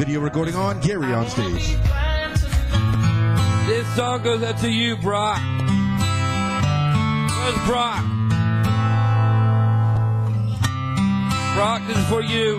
Video recording on Gary on stage. This song goes out to you, Brock. Where's Brock? Brock, this is for you.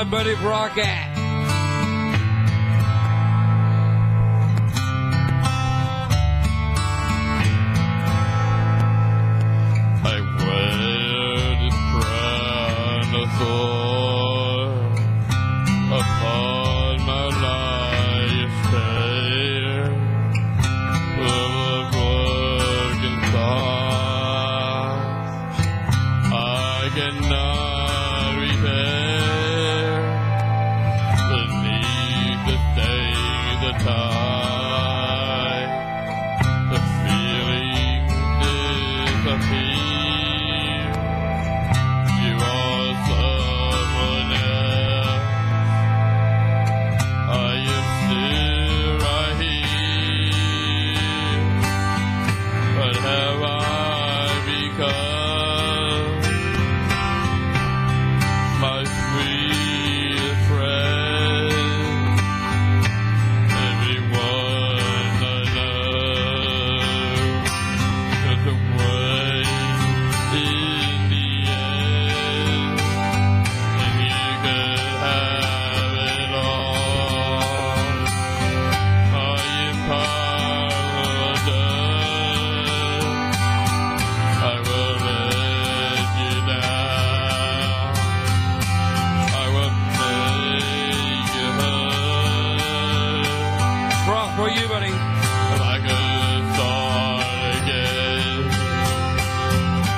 My Buddy Brock at. Where are you, buddy? Like a star again,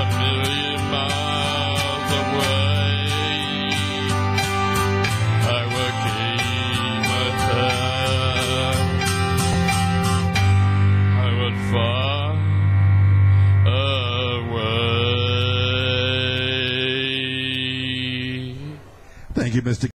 a million miles away. I will keep my. I away. Thank you, Mr.